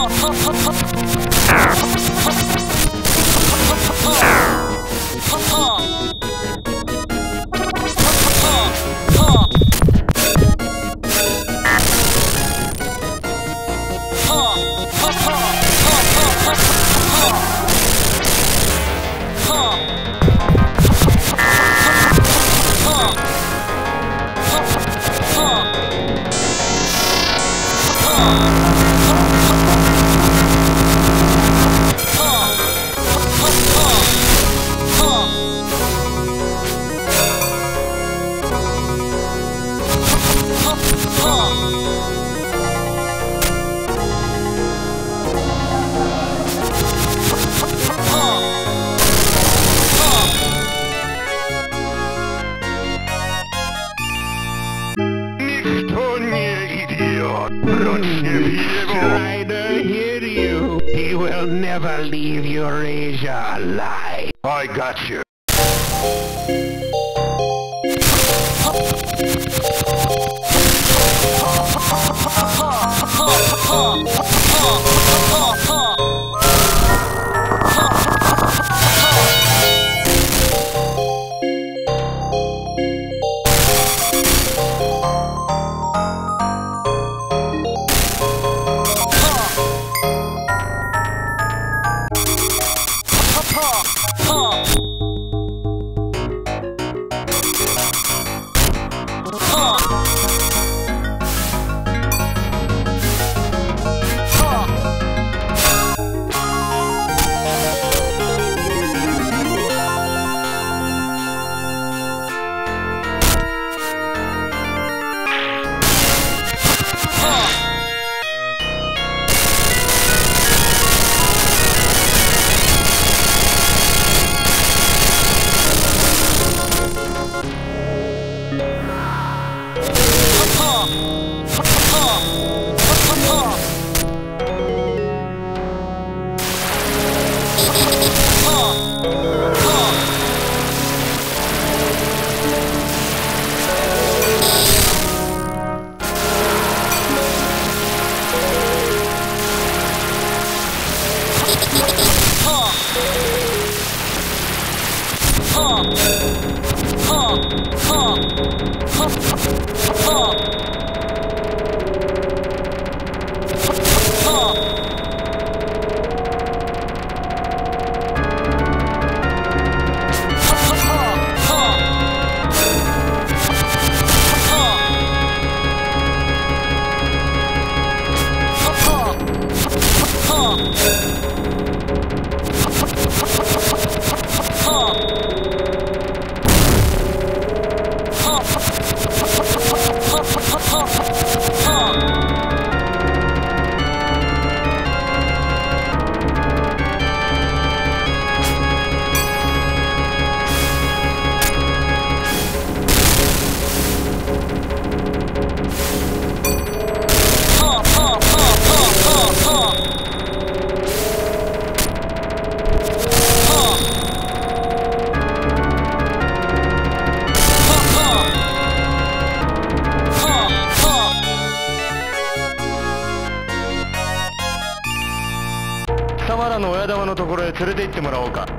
Ha ha! your I hear you. He will never leave Eurasia alive. I got you. Yeah. ろへ連れて行ってもらおうか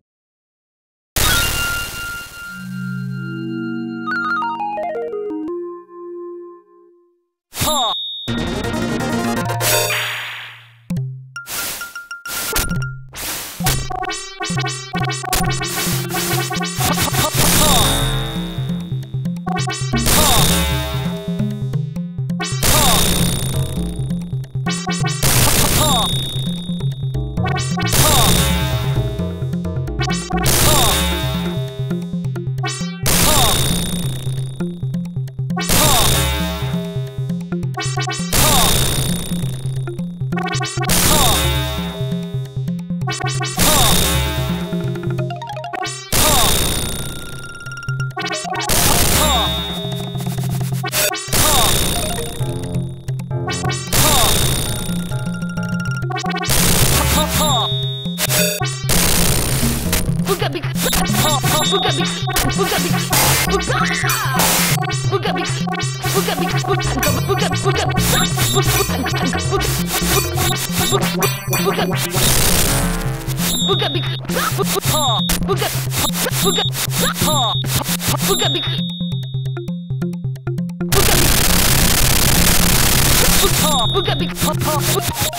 Buka big pop pop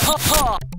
pop pop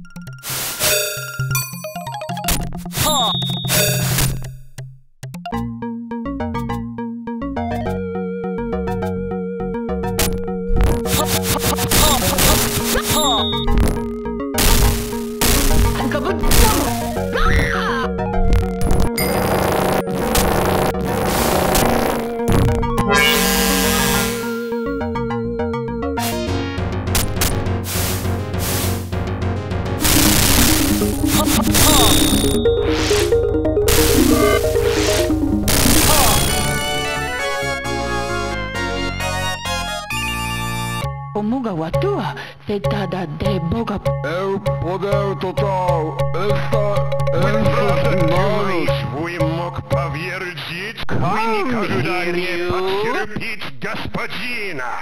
Omuga watua, setada de boga. Eu poder total. Esta Brother ensa Товарищ, вы мог поверить? Вы никогда не потерпеть господина!